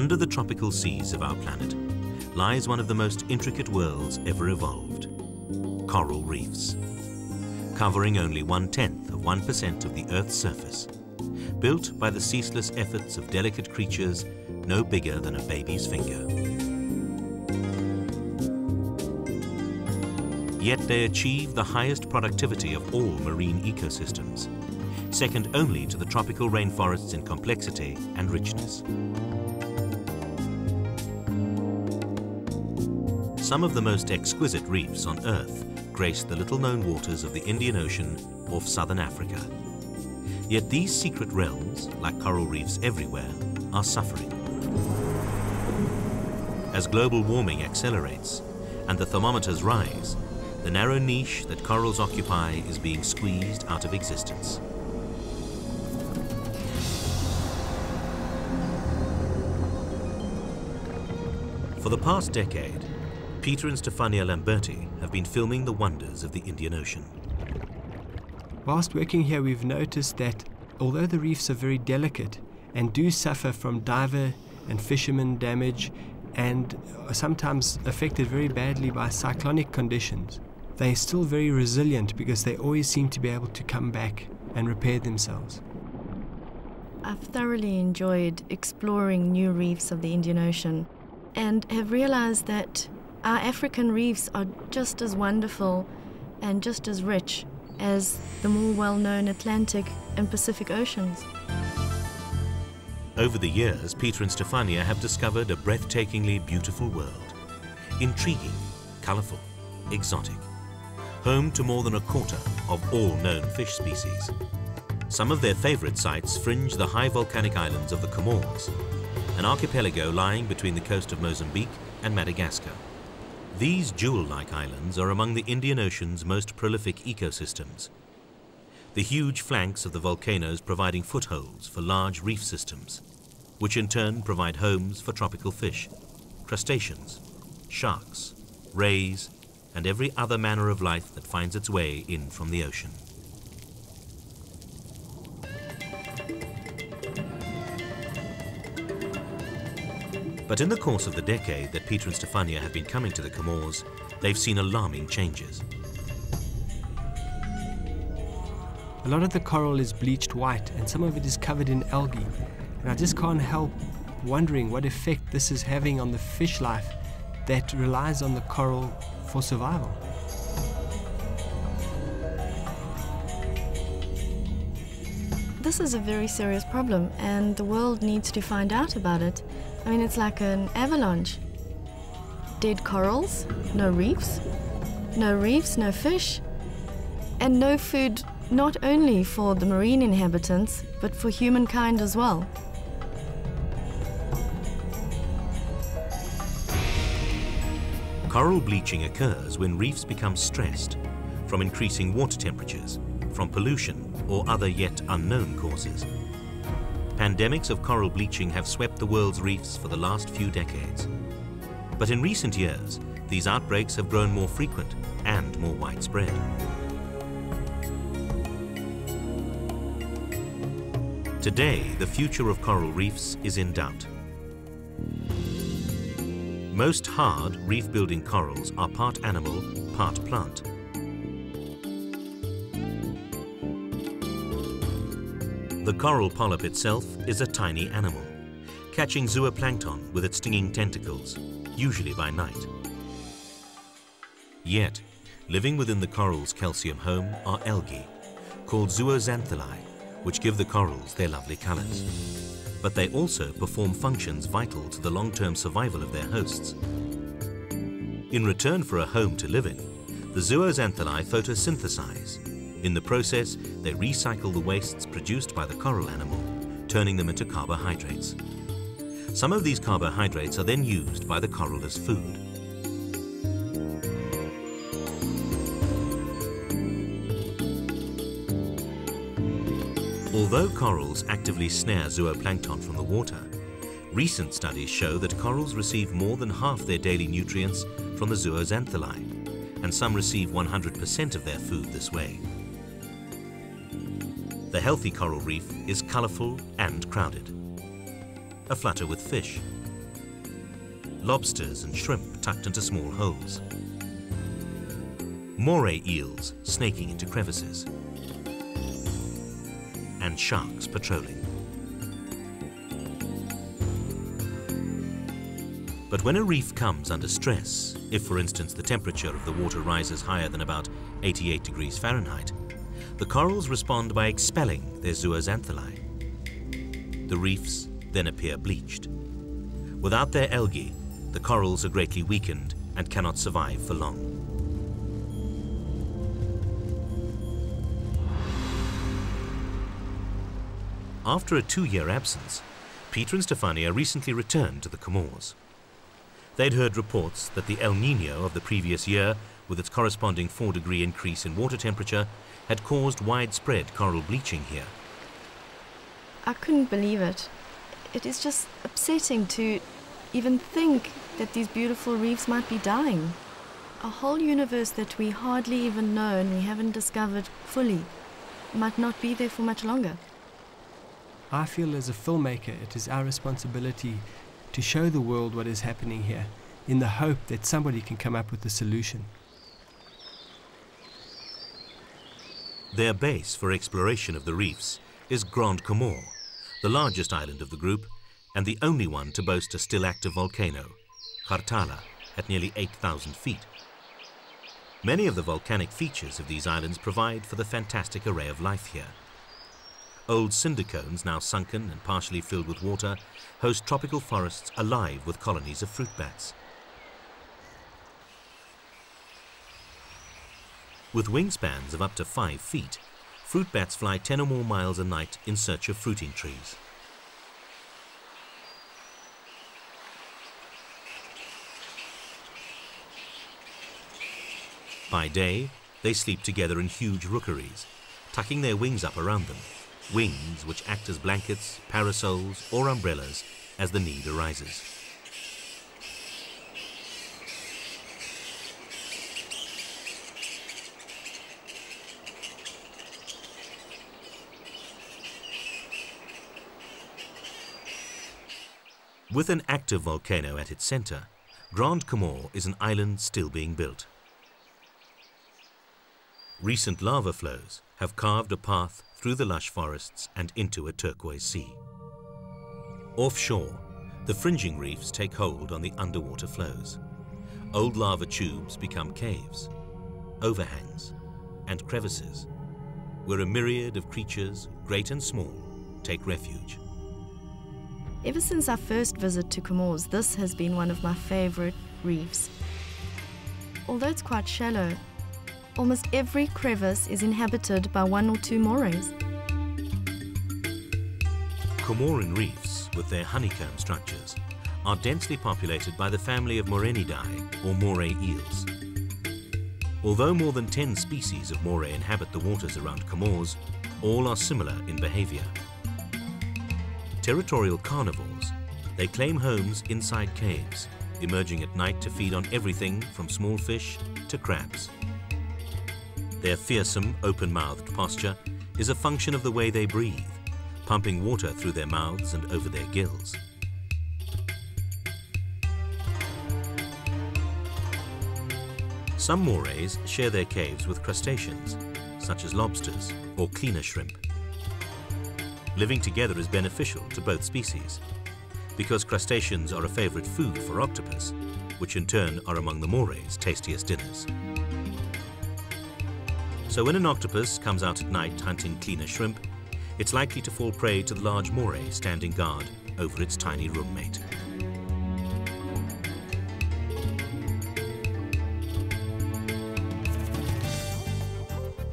Under the tropical seas of our planet lies one of the most intricate worlds ever evolved, coral reefs. Covering only one-tenth of 1% of the Earth's surface, built by the ceaseless efforts of delicate creatures no bigger than a baby's finger. Yet they achieve the highest productivity of all marine ecosystems, second only to the tropical rainforests in complexity and richness. Some of the most exquisite reefs on Earth grace the little-known waters of the Indian Ocean off southern Africa. Yet these secret realms, like coral reefs everywhere, are suffering. As global warming accelerates and the thermometers rise, the narrow niche that corals occupy is being squeezed out of existence. For the past decade, Peter and Stefania Lamberti have been filming the wonders of the Indian Ocean. Whilst working here, we've noticed that although the reefs are very delicate and do suffer from diver and fisherman damage and are sometimes affected very badly by cyclonic conditions, they're still very resilient because they always seem to be able to come back and repair themselves. I've thoroughly enjoyed exploring new reefs of the Indian Ocean and have realized that our African reefs are just as wonderful and just as rich as the more well known Atlantic and Pacific Oceans. Over the years, Peter and Stefania have discovered a breathtakingly beautiful world. Intriguing, colourful, exotic. Home to more than a quarter of all known fish species. Some of their favourite sites fringe the high volcanic islands of the Comores, an archipelago lying between the coast of Mozambique and Madagascar. These jewel-like islands are among the Indian Ocean's most prolific ecosystems. The huge flanks of the volcanoes providing footholds for large reef systems, which in turn provide homes for tropical fish, crustaceans, sharks, rays, and every other manner of life that finds its way in from the ocean. But in the course of the decade that Peter and Stefania have been coming to the Comores, they've seen alarming changes. A lot of the coral is bleached white and some of it is covered in algae. And I just can't help wondering what effect this is having on the fish life that relies on the coral for survival. This is a very serious problem and the world needs to find out about it. I mean, it's like an avalanche. Dead corals, no reefs, no reefs, no fish, and no food not only for the marine inhabitants, but for humankind as well. Coral bleaching occurs when reefs become stressed from increasing water temperatures, from pollution or other yet unknown causes. Pandemics of coral bleaching have swept the world's reefs for the last few decades. But in recent years, these outbreaks have grown more frequent and more widespread. Today, the future of coral reefs is in doubt. Most hard reef-building corals are part animal, part plant. The coral polyp itself is a tiny animal, catching zooplankton with its stinging tentacles, usually by night. Yet, living within the coral's calcium home are algae, called zooxanthellae, which give the corals their lovely colors. But they also perform functions vital to the long-term survival of their hosts. In return for a home to live in, the zooxanthellae photosynthesize, in the process, they recycle the wastes produced by the coral animal, turning them into carbohydrates. Some of these carbohydrates are then used by the coral as food. Although corals actively snare zooplankton from the water, recent studies show that corals receive more than half their daily nutrients from the zooxanthellae, and some receive 100% of their food this way. The healthy coral reef is colourful and crowded—a Aflutter with fish, lobsters and shrimp tucked into small holes, moray eels snaking into crevices, and sharks patrolling. But when a reef comes under stress, if for instance the temperature of the water rises higher than about 88 degrees Fahrenheit, the corals respond by expelling their zooxanthellae. The reefs then appear bleached. Without their algae, the corals are greatly weakened and cannot survive for long. After a two-year absence, Peter and Stefania recently returned to the Comores. They'd heard reports that the El Nino of the previous year, with its corresponding 4 degree increase in water temperature, had caused widespread coral bleaching here. I couldn't believe it. It is just upsetting to even think that these beautiful reefs might be dying. A whole universe that we hardly even know and we haven't discovered fully might not be there for much longer. I feel as a filmmaker, it is our responsibility to show the world what is happening here in the hope that somebody can come up with a solution. Their base for exploration of the reefs is Grand Comore, the largest island of the group and the only one to boast a still active volcano, Karthala, at nearly 8,000 feet. Many of the volcanic features of these islands provide for the fantastic array of life here. Old cinder cones, now sunken and partially filled with water, host tropical forests alive with colonies of fruit bats. With wingspans of up to five feet, fruit bats fly 10 or more miles a night in search of fruiting trees. By day, they sleep together in huge rookeries, tucking their wings up around them, wings which act as blankets, parasols or umbrellas as the need arises. With an active volcano at its center, Grand Comore is an island still being built. Recent lava flows have carved a path through the lush forests and into a turquoise sea. Offshore, the fringing reefs take hold on the underwater flows. Old lava tubes become caves, overhangs, and crevices, where a myriad of creatures, great and small, take refuge. Ever since our first visit to Comores, this has been one of my favorite reefs. Although it's quite shallow, almost every crevice is inhabited by one or two morays. Comoran reefs, with their honeycomb structures, are densely populated by the family of Muraenidae, or moray eels. Although more than 10 species of moray inhabit the waters around Comores, all are similar in behavior. Territorial carnivores, they claim homes inside caves, emerging at night to feed on everything from small fish to crabs. Their fearsome, open-mouthed posture is a function of the way they breathe, pumping water through their mouths and over their gills. Some morays share their caves with crustaceans, such as lobsters or cleaner shrimp. Living together is beneficial to both species, because crustaceans are a favorite food for octopus, which in turn are among the morays' tastiest dinners. So when an octopus comes out at night hunting cleaner shrimp, it's likely to fall prey to the large moray standing guard over its tiny roommate.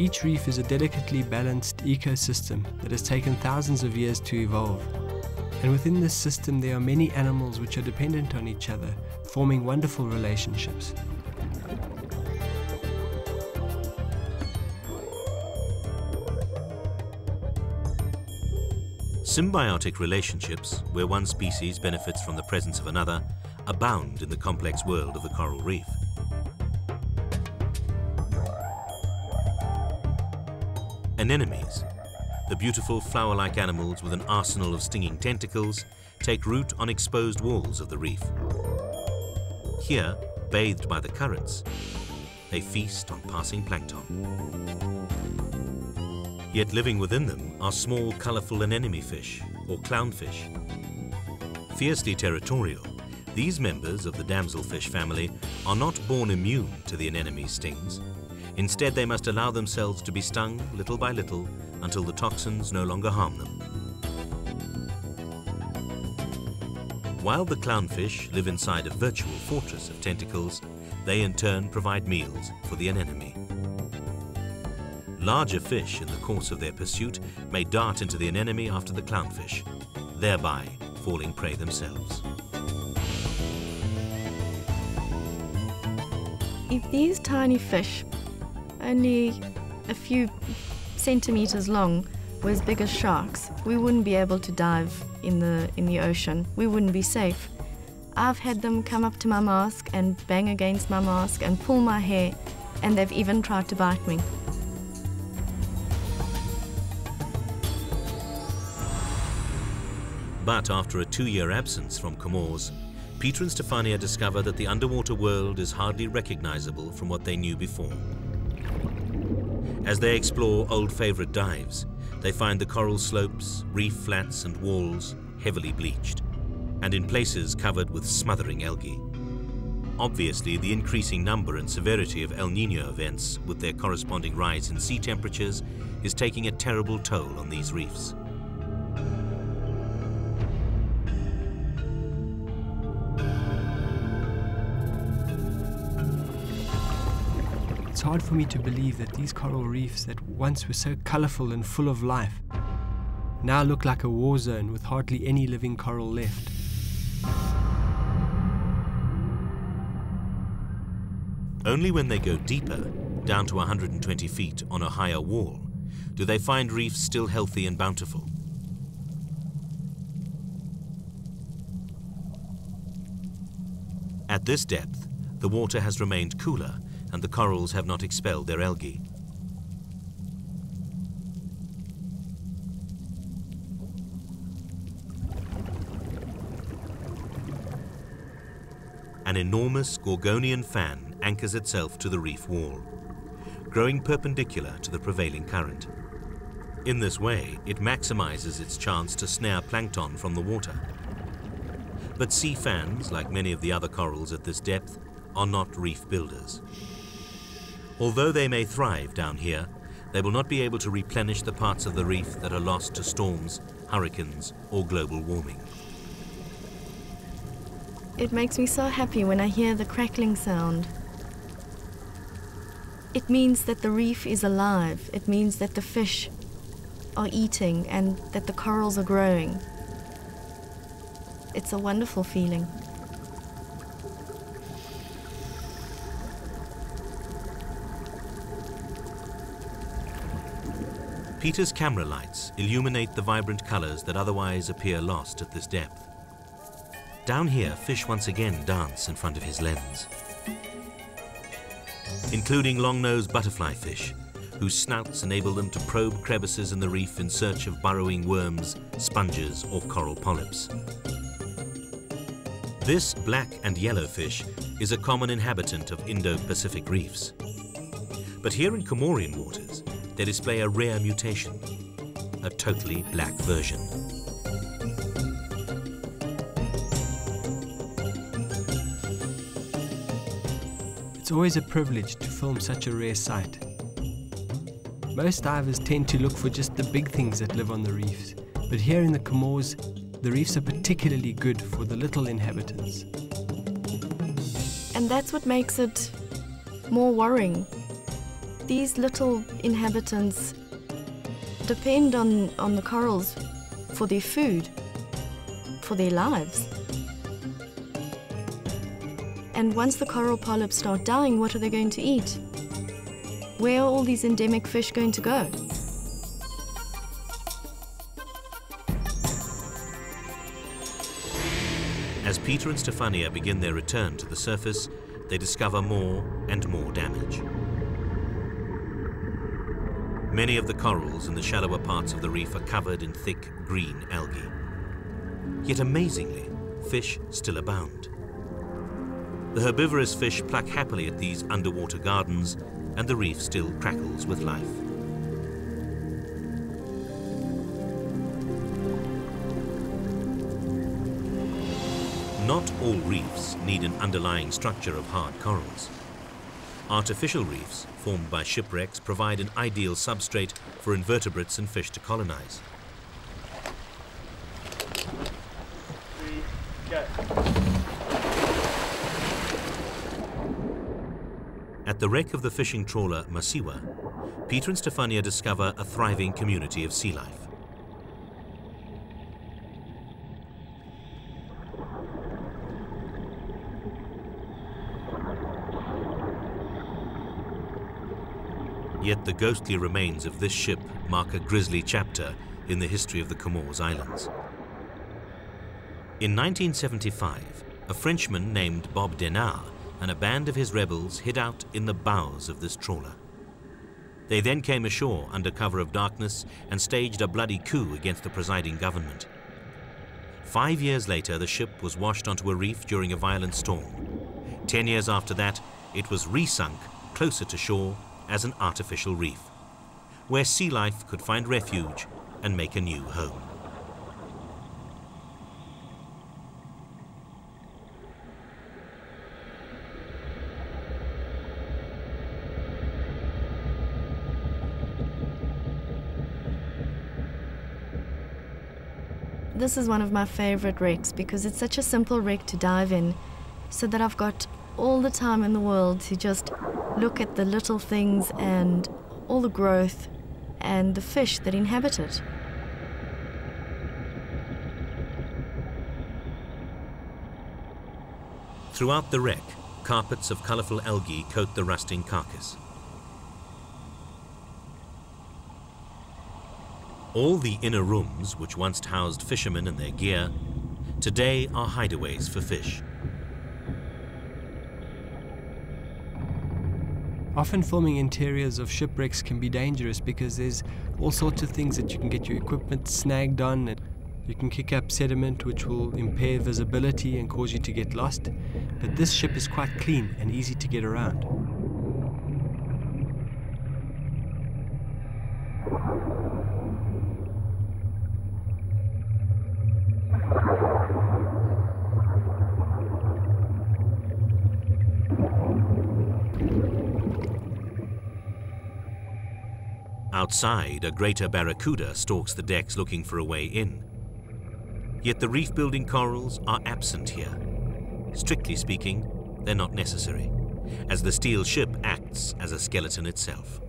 Each reef is a delicately balanced ecosystem that has taken thousands of years to evolve. And within this system, there are many animals which are dependent on each other, forming wonderful relationships. Symbiotic relationships, where one species benefits from the presence of another, abound in the complex world of the coral reef. Anemones, the beautiful flower-like animals with an arsenal of stinging tentacles, take root on exposed walls of the reef. here, bathed by the currents, they feast on passing plankton. Yet living within them are small, colourful anemone fish, or clownfish. Fiercely territorial, these members of the damselfish family are not born immune to the anemone stings. Instead, they must allow themselves to be stung little by little until the toxins no longer harm them. While the clownfish live inside a virtual fortress of tentacles, they in turn provide meals for the anemone. Larger fish in the course of their pursuit may dart into the anemone after the clownfish, thereby falling prey themselves. If these tiny fish, only a few centimeters long, were as big as sharks, we wouldn't be able to dive in the in the ocean. We wouldn't be safe. I've had them come up to my mask and bang against my mask and pull my hair, and they've even tried to bite me. But after a two-year absence from Comores, Peter and Stefania discover that the underwater world is hardly recognizable from what they knew before. As they explore old favorite dives, they find the coral slopes, reef flats and walls heavily bleached, and in places covered with smothering algae. Obviously, the increasing number and severity of El Nino events with their corresponding rise in sea temperatures is taking a terrible toll on these reefs. It's hard for me to believe that these coral reefs that once were so colourful and full of life now look like a war zone with hardly any living coral left. Only when they go deeper, down to 120 feet on a higher wall, do they find reefs still healthy and bountiful. At this depth, the water has remained cooler and the corals have not expelled their algae. An enormous Gorgonian fan anchors itself to the reef wall, growing perpendicular to the prevailing current. In this way, it maximizes its chance to snare plankton from the water. But sea fans, like many of the other corals at this depth, are not reef builders. Although they may thrive down here, they will not be able to replenish the parts of the reef that are lost to storms, hurricanes, or global warming. It makes me so happy when I hear the crackling sound. It means that the reef is alive. It means that the fish are eating and that the corals are growing. It's a wonderful feeling. Peter's camera lights illuminate the vibrant colors that otherwise appear lost at this depth. Down here, fish once again dance in front of his lens, including long-nosed butterfly fish, whose snouts enable them to probe crevices in the reef in search of burrowing worms, sponges, or coral polyps. This black and yellow fish is a common inhabitant of Indo-Pacific reefs. But here in Comorian waters, they display a rare mutation, a totally black version. It's always a privilege to film such a rare sight. Most divers tend to look for just the big things that live on the reefs, but here in the Comores, the reefs are particularly good for the little inhabitants. And that's what makes it more worrying these little inhabitants depend on, on the corals for their food, for their lives. And once the coral polyps start dying, what are they going to eat? Where are all these endemic fish going to go? As Peter and Stefania begin their return to the surface, they discover more and more damage. Many of the corals in the shallower parts of the reef are covered in thick green algae. Yet amazingly, fish still abound. The herbivorous fish pluck happily at these underwater gardens and the reef still crackles with life. Not all reefs need an underlying structure of hard corals. Artificial reefs, formed by shipwrecks, provide an ideal substrate for invertebrates and fish to colonize. At the wreck of the fishing trawler Masiwa, Peter and Stefania discover a thriving community of sea life. Yet the ghostly remains of this ship mark a grisly chapter in the history of the Comores Islands. In 1975, a Frenchman named Bob Denard and a band of his rebels hid out in the bows of this trawler. They then came ashore under cover of darkness and staged a bloody coup against the presiding government. Five years later, the ship was washed onto a reef during a violent storm. Ten years after that, it was resunk closer to shore as an artificial reef, where sea life could find refuge and make a new home. This is one of my favorite wrecks because it's such a simple wreck to dive in, so that I've got all the time in the world to just look at the little things and all the growth and the fish that inhabit it. Throughout the wreck, carpets of colourful algae coat the rusting carcass. All the inner rooms, which once housed fishermen and their gear, today are hideaways for fish. Often filming interiors of shipwrecks can be dangerous because there's all sorts of things that you can get your equipment snagged on and you can kick up sediment which will impair visibility and cause you to get lost. But this ship is quite clean and easy to get around. Outside, a greater barracuda stalks the decks looking for a way in. Yet the reef-building corals are absent here. Strictly speaking, they're not necessary, as the steel ship acts as a skeleton itself.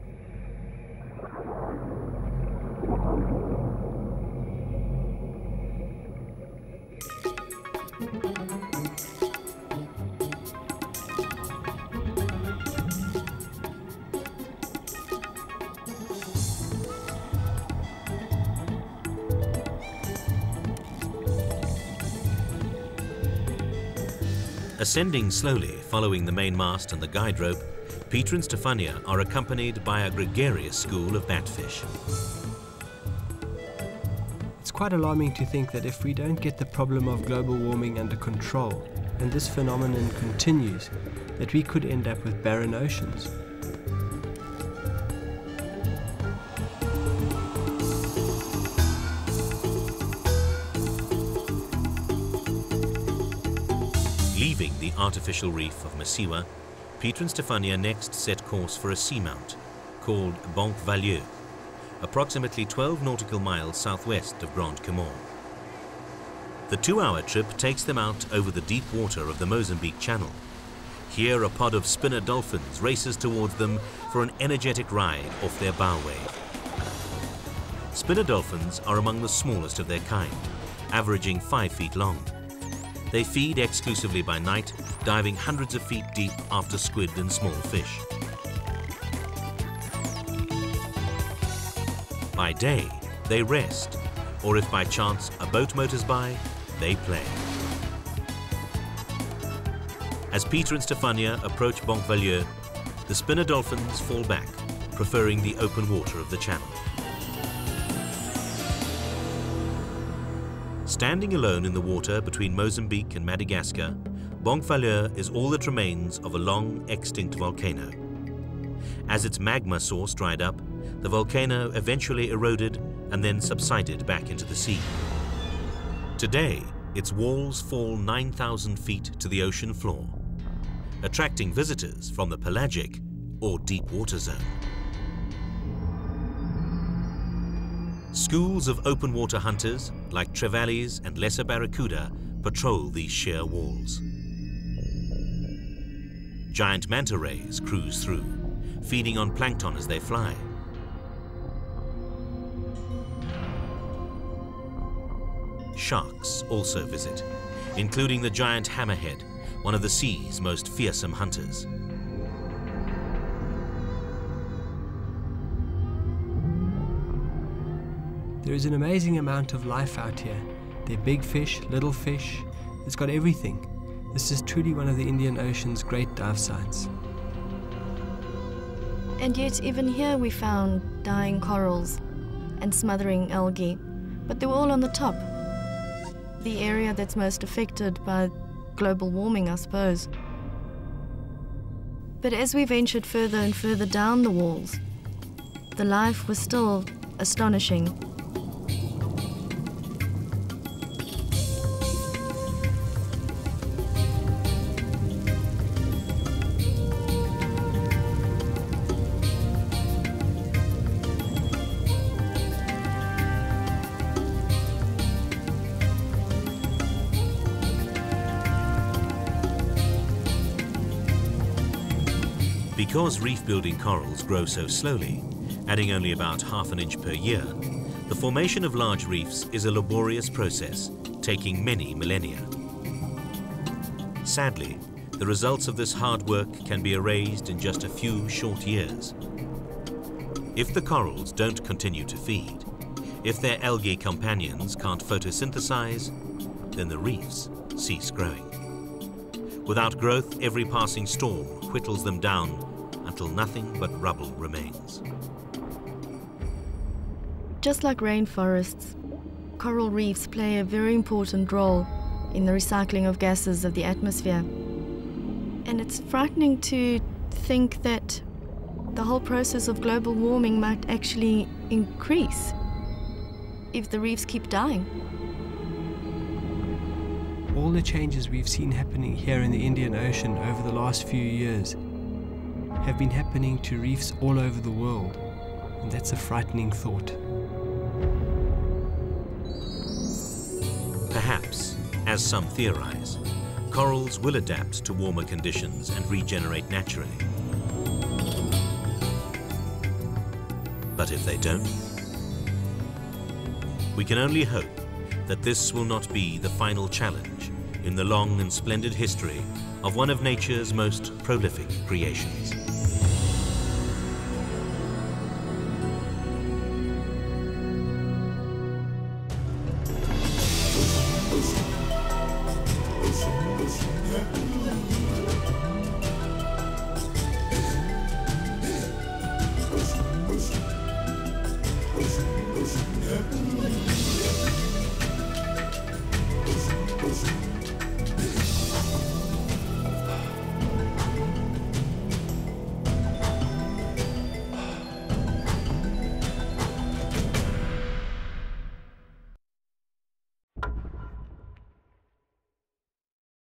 Ascending slowly, following the main mast and the guide rope, Peter and Stefania are accompanied by a gregarious school of batfish. It's quite alarming to think that if we don't get the problem of global warming under control, and this phenomenon continues, that we could end up with barren oceans. The artificial reef of Masiwa, Peter and Stefania next set course for a seamount called Banque Valieu, approximately 12 nautical miles southwest of Grand Comore. The two-hour trip takes them out over the deep water of the Mozambique Channel. Here a pod of spinner dolphins races towards them for an energetic ride off their bow wave. Spinner dolphins are among the smallest of their kind, averaging 5 feet long. They feed exclusively by night, diving hundreds of feet deep after squid and small fish. By day, they rest, or if by chance a boat motors by, they play. As Peter and Stefania approach Banque the spinner dolphins fall back, preferring the open water of the channel. Standing alone in the water between Mozambique and Madagascar, Bonfaleur is all that remains of a long extinct volcano. As its magma source dried up, the volcano eventually eroded and then subsided back into the sea. Today, its walls fall 9,000 feet to the ocean floor, attracting visitors from the pelagic or deep water zone. Schools of open water hunters, like trevallies and lesser barracuda, patrol these sheer walls. Giant manta rays cruise through, feeding on plankton as they fly. Sharks also visit, including the giant hammerhead, one of the sea's most fearsome hunters. There is an amazing amount of life out here. There are big fish, little fish, it's got everything. This is truly one of the Indian Ocean's great dive sites. And yet, even here we found dying corals and smothering algae, but they were all on the top. The area that's most affected by global warming, I suppose. But as we ventured further and further down the walls, the life was still astonishing. Because reef-building corals grow so slowly, adding only about half an inch per year, the formation of large reefs is a laborious process, taking many millennia. Sadly, the results of this hard work can be erased in just a few short years. If the corals don't continue to feed, if their algae companions can't photosynthesize, then the reefs cease growing. Without growth, every passing storm whittles them down until nothing but rubble remains. Just like rainforests, coral reefs play a very important role in the recycling of gases of the atmosphere. And it's frightening to think that the whole process of global warming might actually increase if the reefs keep dying. All the changes we've seen happening here in the Indian Ocean over the last few years have been happening to reefs all over the world, and that's a frightening thought. Perhaps, as some theorize, corals will adapt to warmer conditions and regenerate naturally. But if they don't, we can only hope that this will not be the final challenge in the long and splendid history of one of nature's most prolific creations.